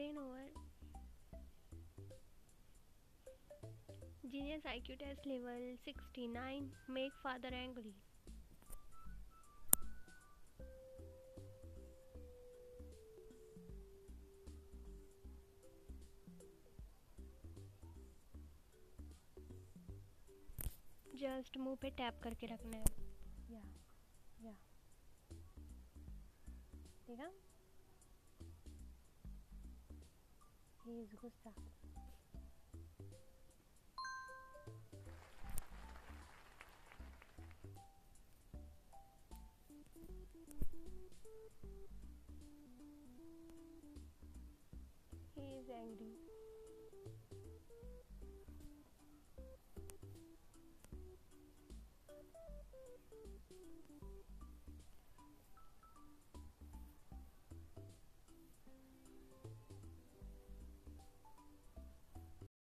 brain over genius iq test level 69 make father angry just मुँह पे tap करके रखना है या या ठीक है disgusta. He is angry.